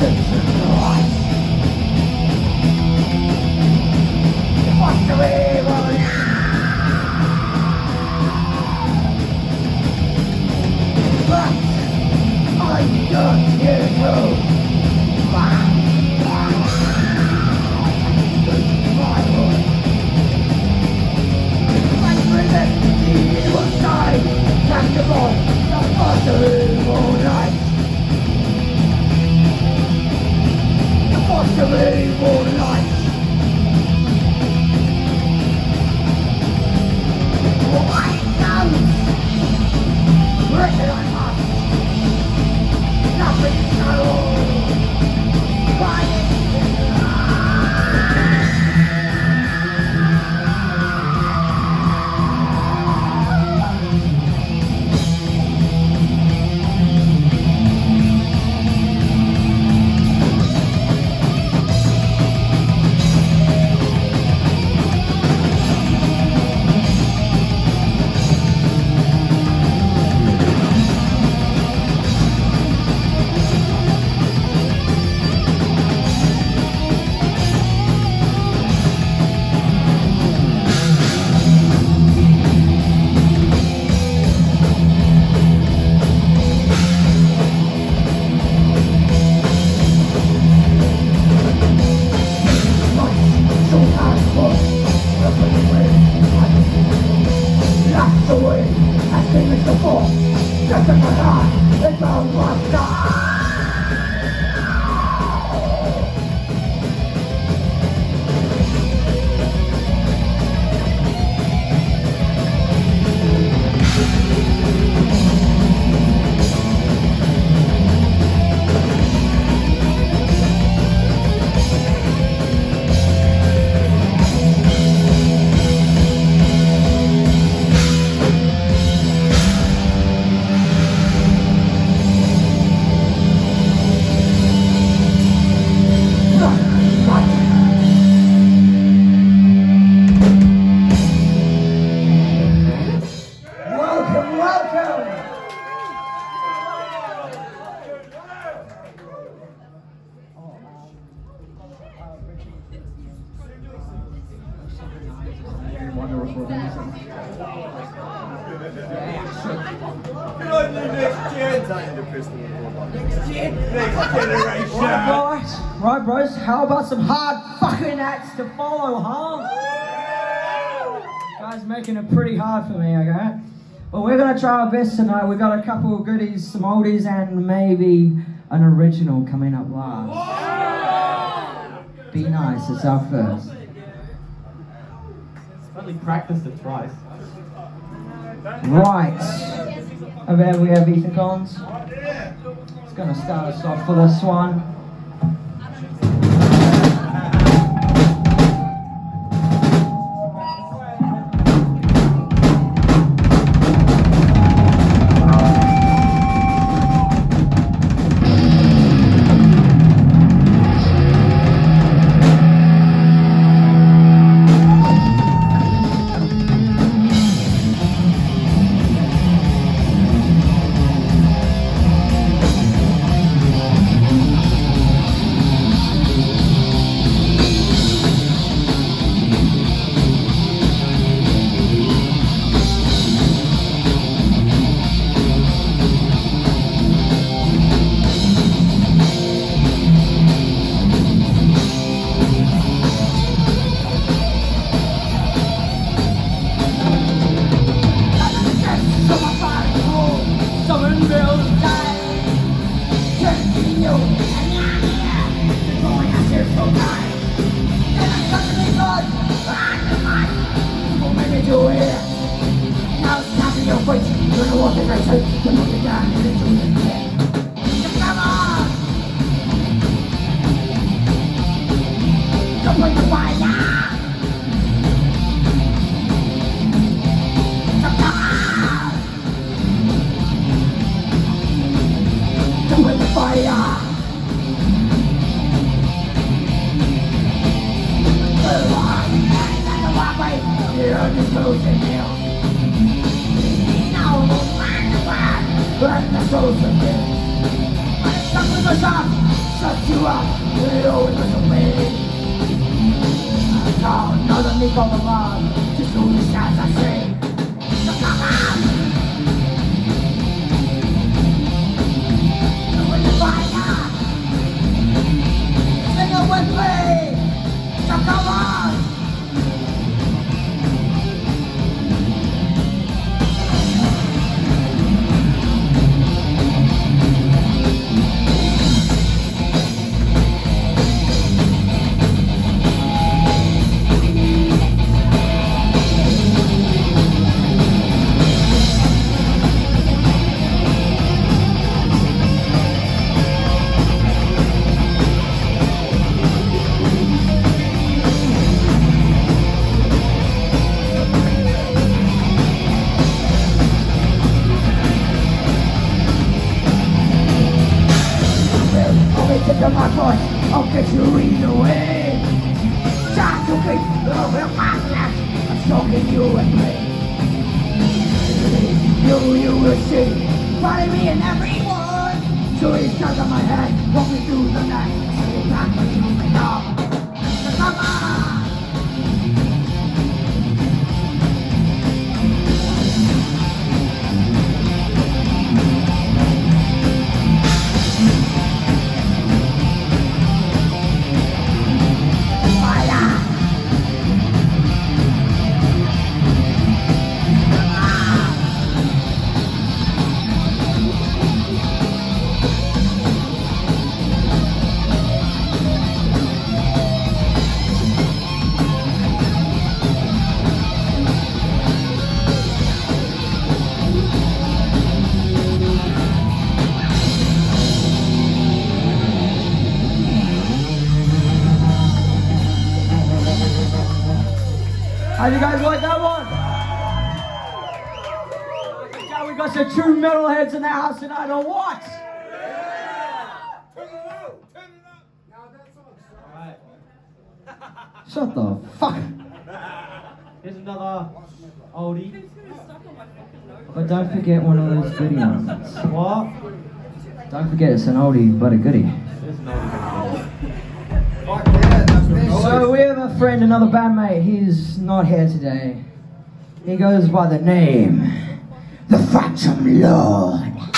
Thank you. Right, right, bros. How about some hard fucking acts to follow, huh? Guys, making it pretty hard for me, okay? Well, we're gonna try our best tonight. We've got a couple of goodies, some oldies, and maybe an original coming up last. Be nice. It's our first. Only practiced it twice. Right. Over there we have Ethan Collins. It's gonna start us off for this one. me go along. Just do the shots I sing. So come on. The fire. Sing. So come on. you guys like that one? Yeah. We got some true metalheads in the house tonight on what? Shut the fuck. Here's another oldie. But don't forget one of those goodie ones. What? Don't forget it's an oldie but a goodie. Fuck yeah. So we have a friend, another bandmate, he's not here today. He goes by the name, the Phantom Lord.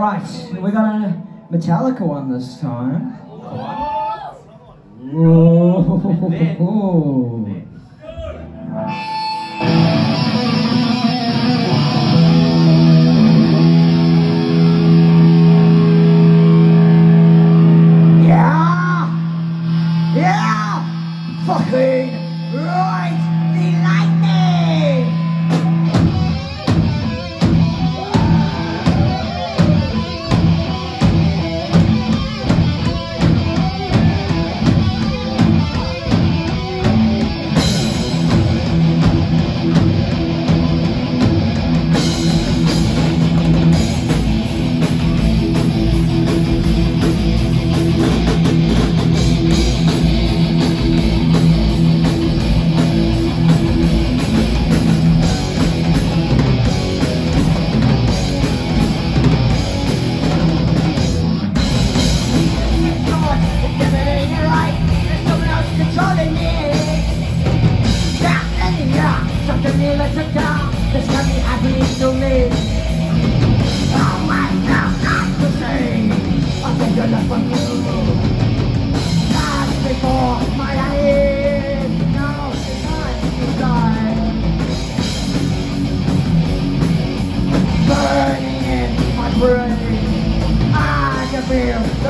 All right, we got a Metallica one this time.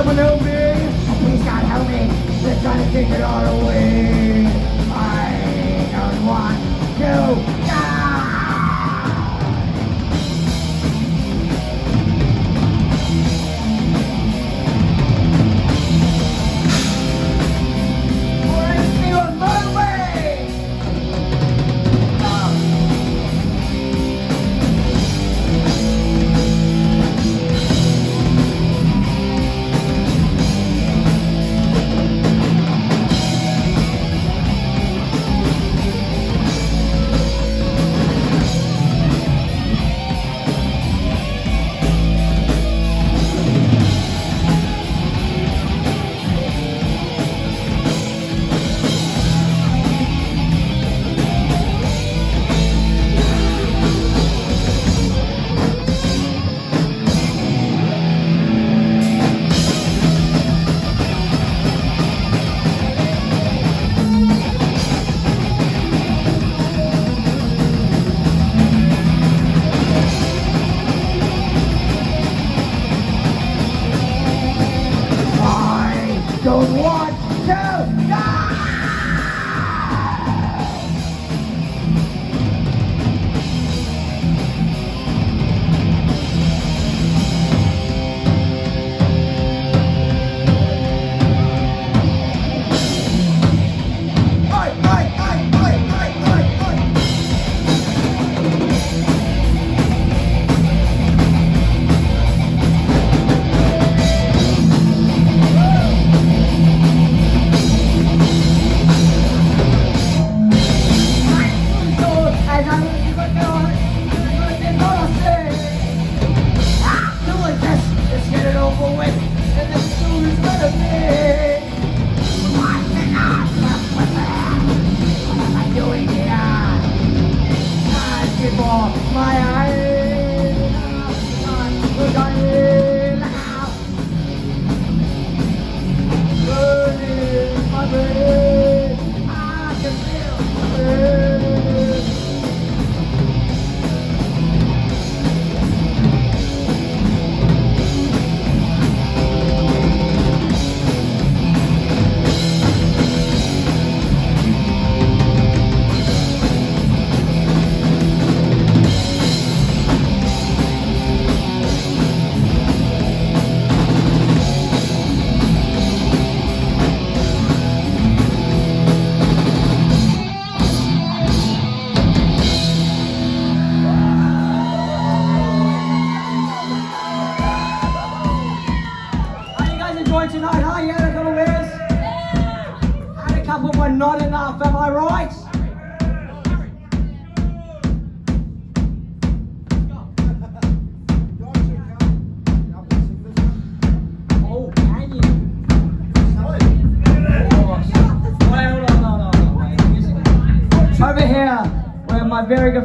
Someone help me! Please God help me! They're trying to take it all away. I don't want to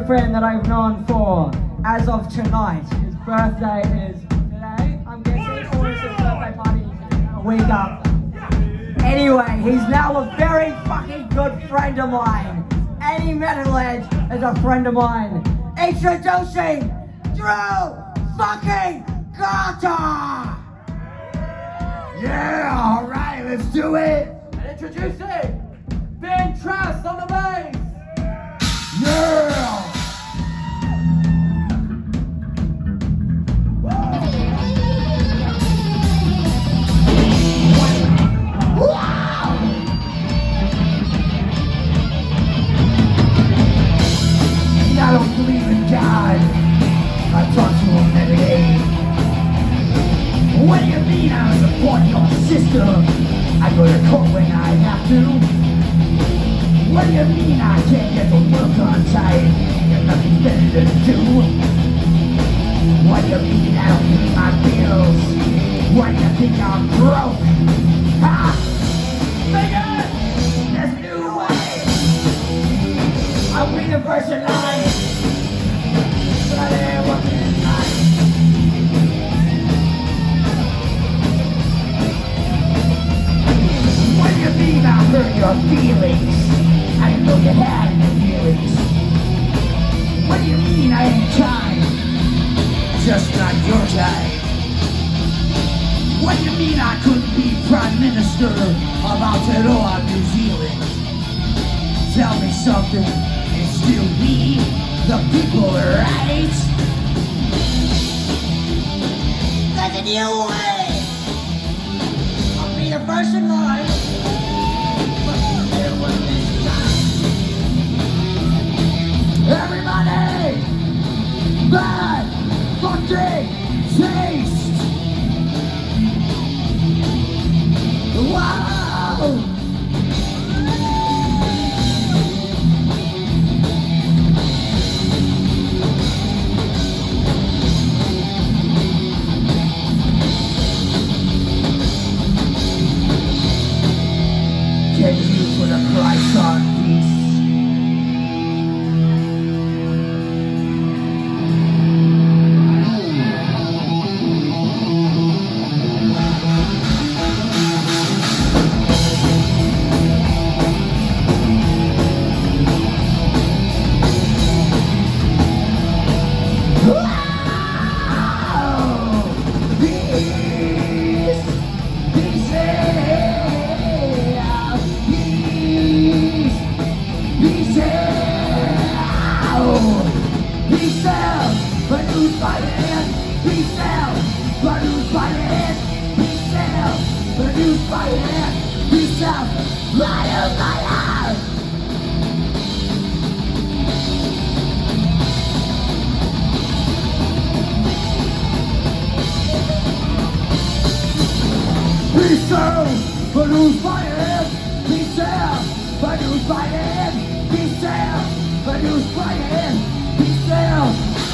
good friend that I've known for, as of tonight. His birthday is today, I'm guessing, or is his birthday party a week after? Anyway, he's now a very fucking good friend of mine. Any metal edge is a friend of mine. Introducing Drew fucking Carter! Yeah, alright, let's do it! And introducing Ben Trask on the bass! Yeah!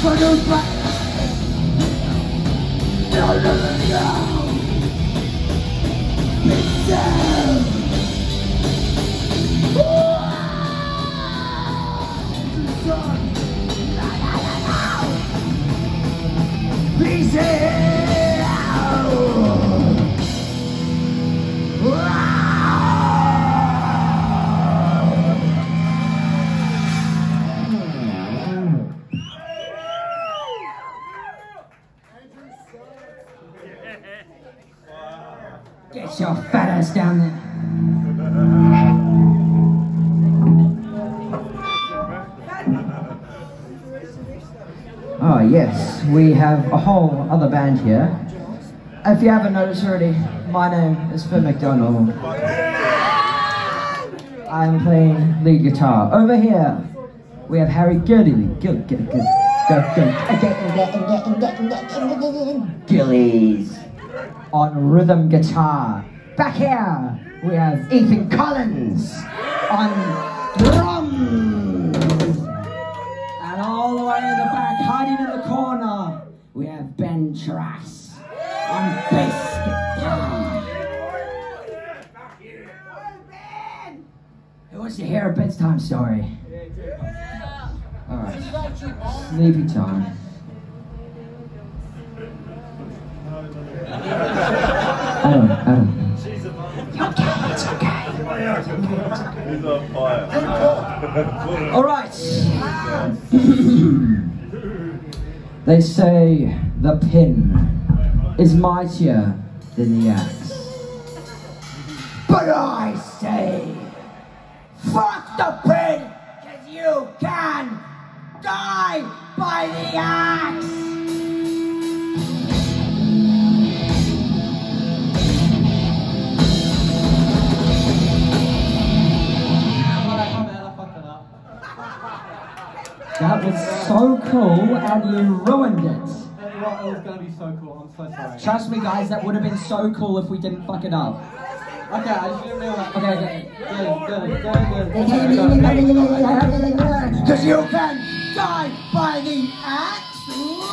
Out, but we have a whole other band here. If you haven't noticed already, my name is Phil McDonald. I'm playing lead guitar. Over here, we have Harry Gilly. Gill, Gill, Gill, Gill, Gillies on rhythm guitar. Back here, we have Ethan Collins on drums. And all the way in the back, hiding in the corner, we have Ben Trass on bass guitar. Who wants to hear a bedtime story? Alright. Sleepy time. Adam, Adam. You're okay, it's okay. He's on fire. Alright. they say the pin is mightier than the axe. But I say, fuck the pin, cause you can die by the axe. That was so cool and you ruined it. It wa- it was gonna be so cool. I'm so sorry. Trust me guys, that would have been so cool if we didn't fuck it up. Okay, I just didn't realize. Okay, okay. Good, good, good, good. Cause you can die by the axe.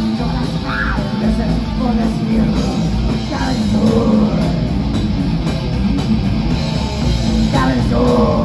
for this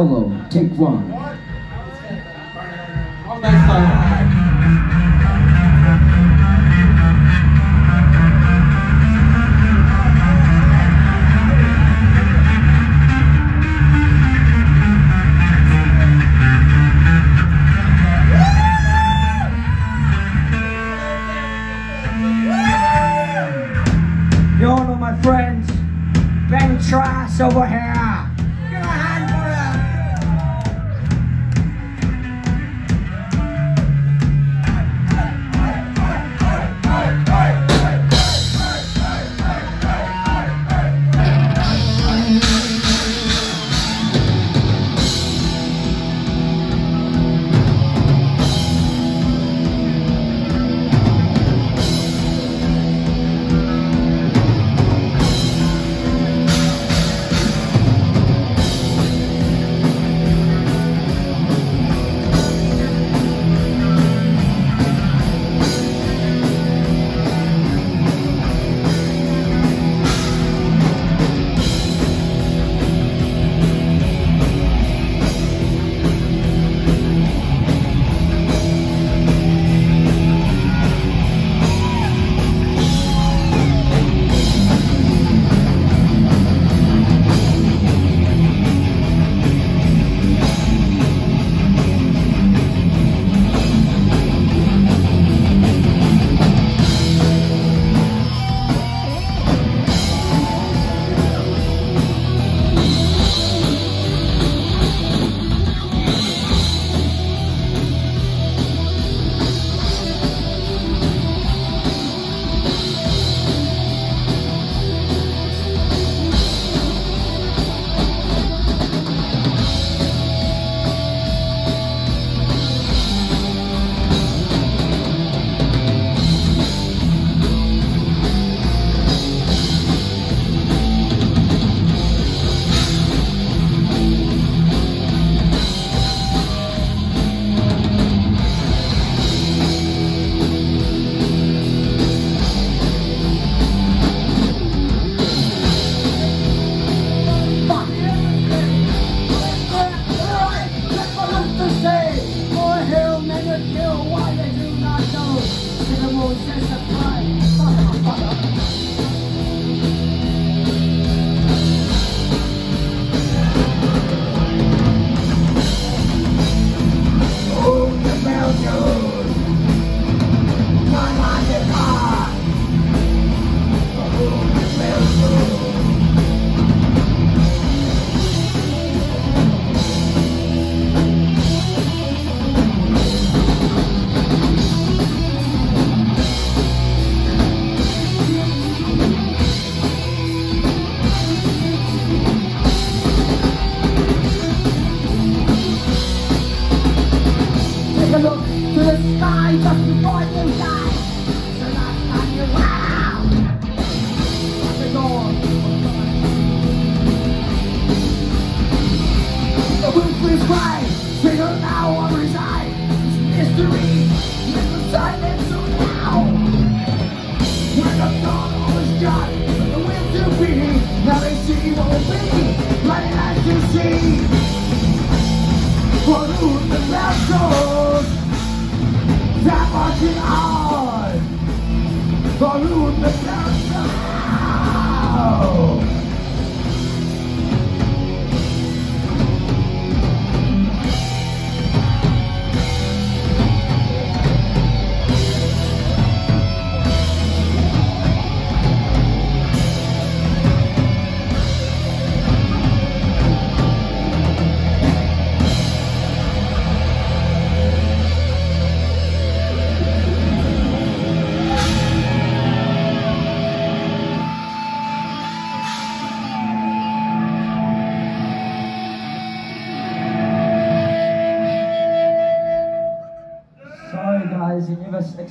solo, take one. I'm back sorry. You all know my friends, Ben Trass over here.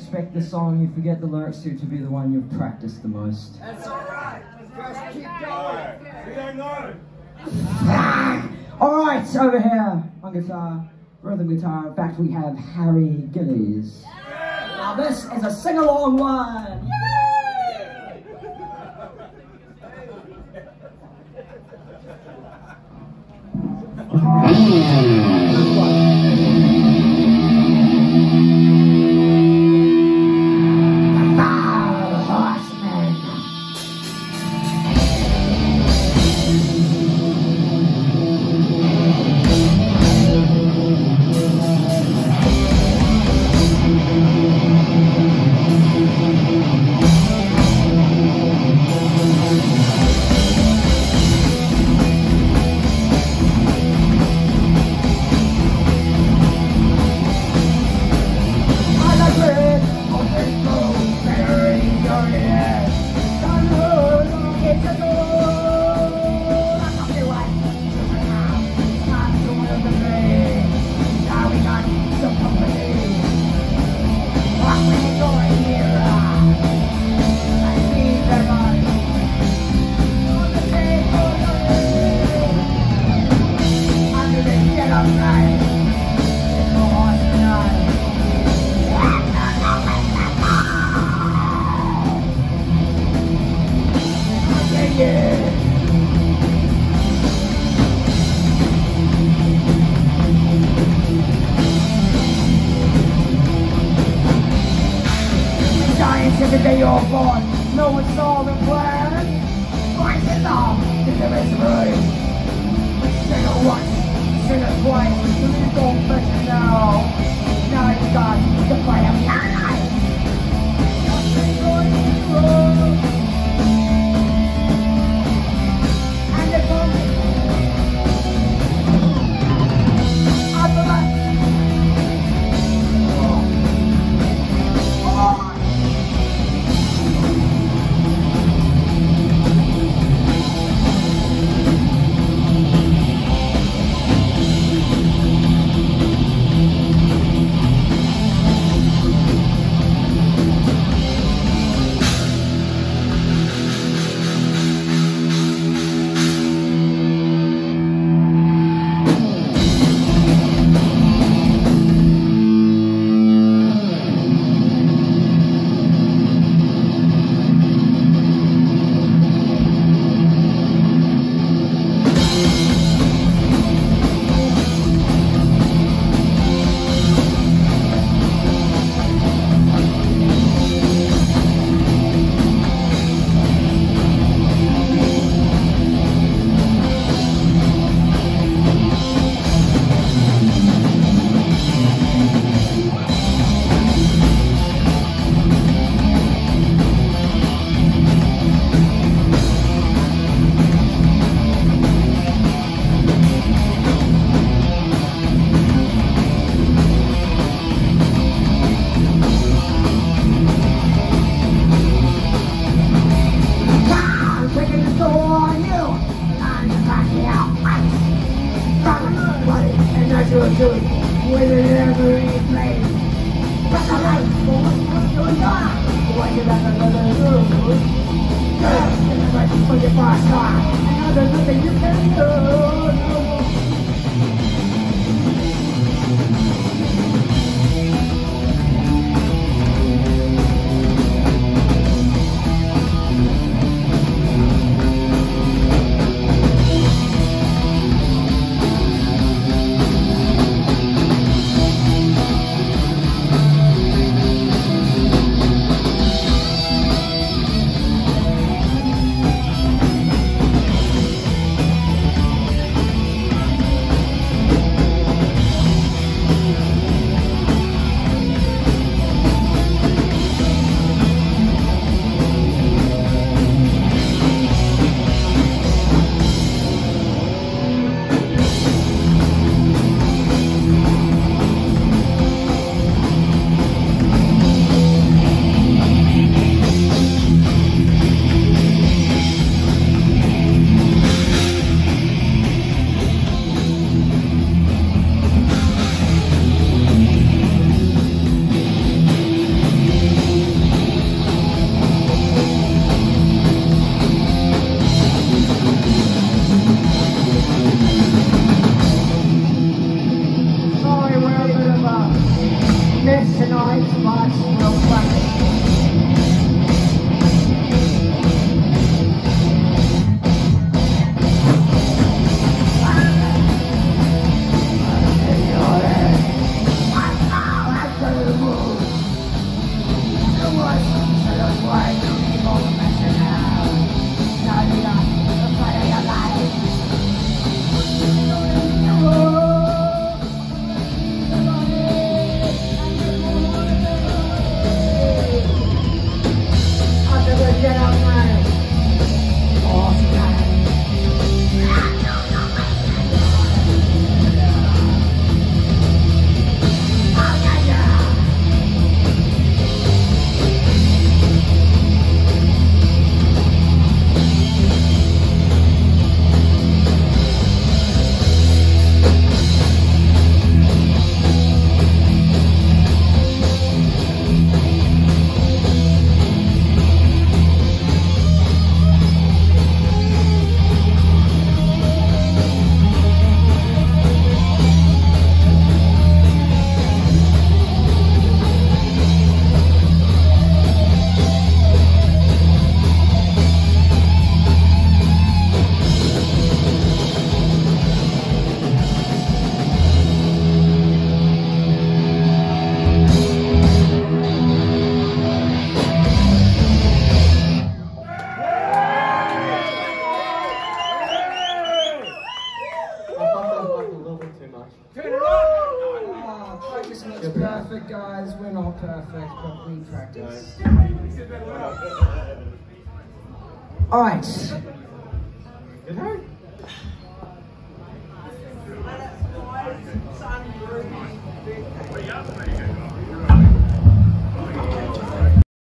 expect the song you forget the lyrics to to be the one you've practiced the most. That's alright. Just keep going. We don't know. alright, over here on guitar, rhythm guitar, In fact, we have Harry Gillies. Yeah. Now this is a sing-along one. Yeah.